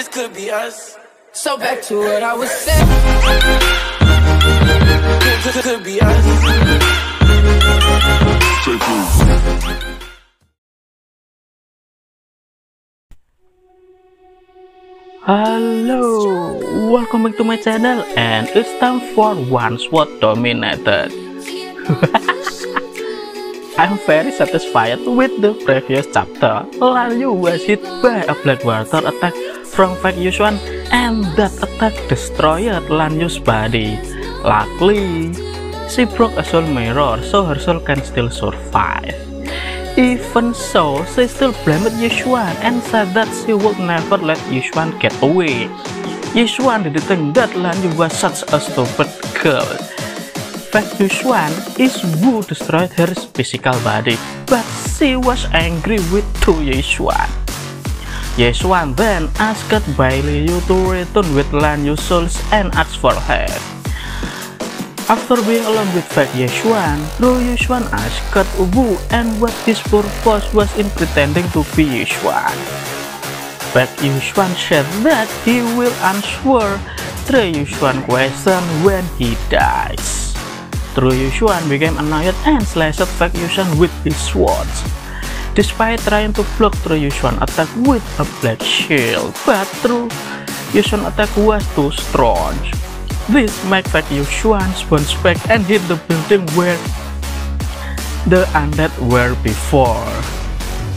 this could be us. So back to what I was saying. Could, could, could be us. Hello, welcome back to my channel and it's time for One Sword Dominated. I'm very satisfied with the previous chapter. Lanyu was hit by a Blackwater attack from Fake Yusuan and that attack destroyed Lanyu's body. Luckily, she broke a soul mirror so her soul can still survive. Even so, she still blamed Yushuan and said that she would never let Yushuan get away. Yushuan didn't think that Lanyu was such a stupid girl. Fact Yushuan is who destroyed her physical body, but she was angry with Tu Yushuan. Yushuan then asked Bai Liu to return with Lanyu's souls and asked for help. After being alone with Fake Yeshuan, Ru Yeshuan asked Wu and what his purpose was in pretending to be Yeshuan. Fake Yeshuan said that he will answer the Yeshuan question when he dies. True Yushuan became annoyed and slashed Fake Yushuan with his swords. Despite trying to block True Yushuan attack with a black shield, but True Yushuan attack was too strong. This Fake Yuan bounce back and hit the building where the undead were before.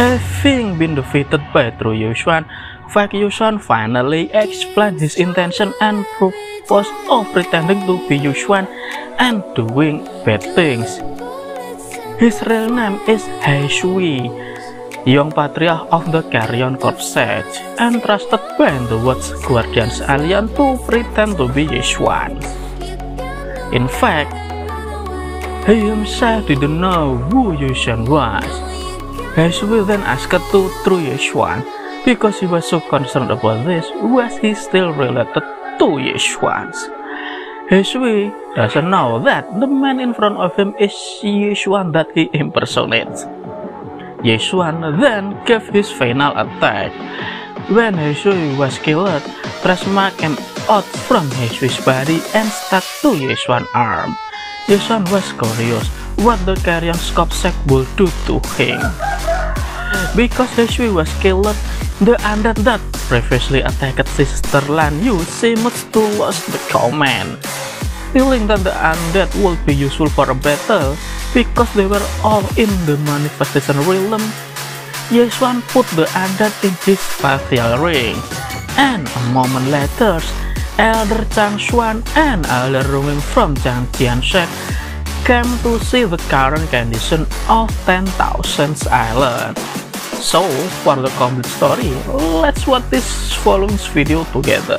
Having been defeated by True Yuan, Fake Yuan finally explained his intention and purpose of pretending to be Yuan and doing bad things. His real name is Hai Shui, young patriarch of the Carrion Corps and trusted by the Watch Guardians alien to pretend to be Yeshuan. In fact, he himself didn't know who Yeshuan was. Yeshui then asked to True Yeshuan because he was so concerned about this, was he still related to Yeshuan? Yeshui doesn't know that the man in front of him is Yeshuan that he impersonates. Yeshuan then gave his final attack. When Yeshui was killed, plasma came out from Yeshui's body and stuck to Yeshuan's arm. Yeshuan was curious what the Carrion Scope would do to him. Because Yeshui was killed, the undead that previously attacked Sister Lan Yu seemed to lose the command. Feeling that the undead would be useful for a battle, because they were all in the manifestation realm, Yeshuan put the undead in his spatial ring, and a moment later, Elder Chang Xuan and Elder Ruming from Chang Tianshek came to see the current condition of 10,000 Island. So, for the complete story, let's watch this following video together.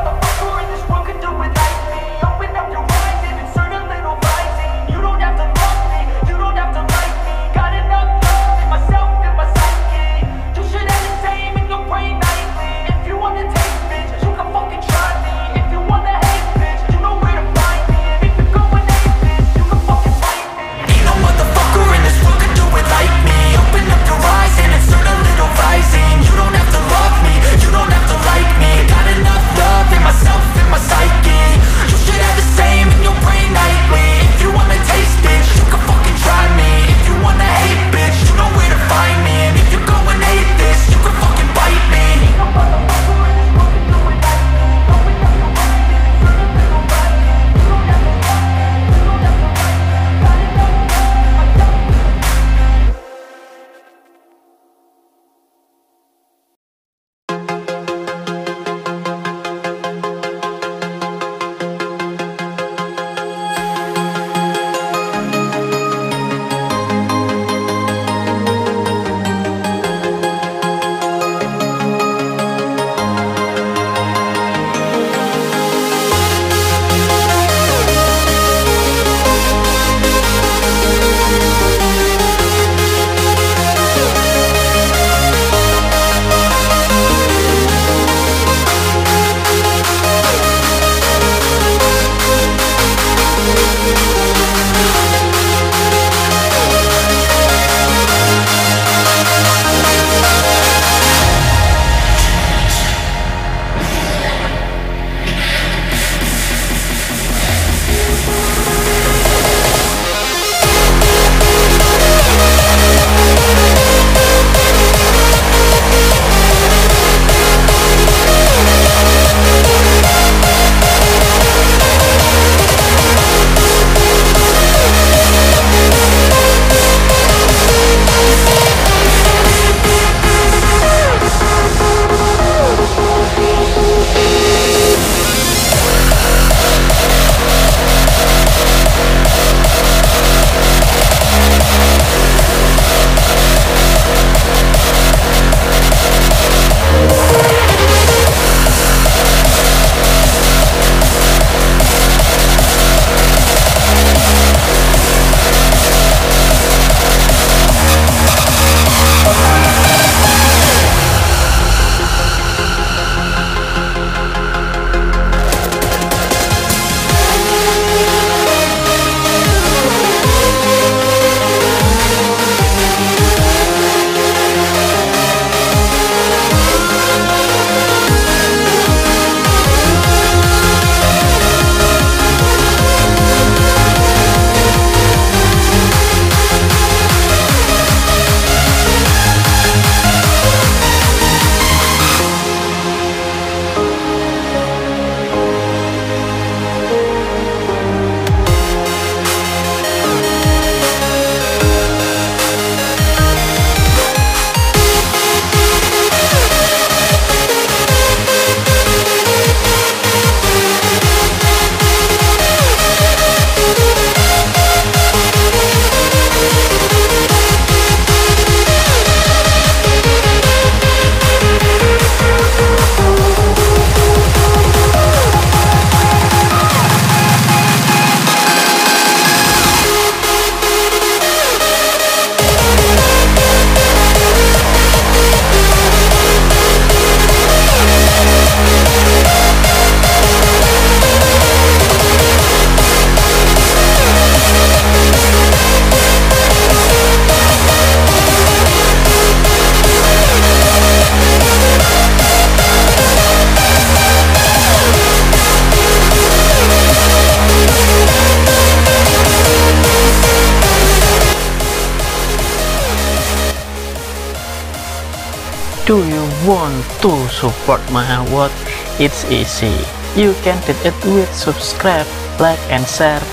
want to support my work it's easy. You can do it with subscribe like and share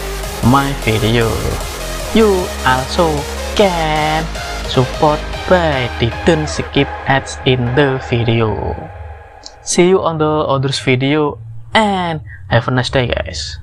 my video. You also can support by didn't skip ads in the video. See you on the others video and have a nice day guys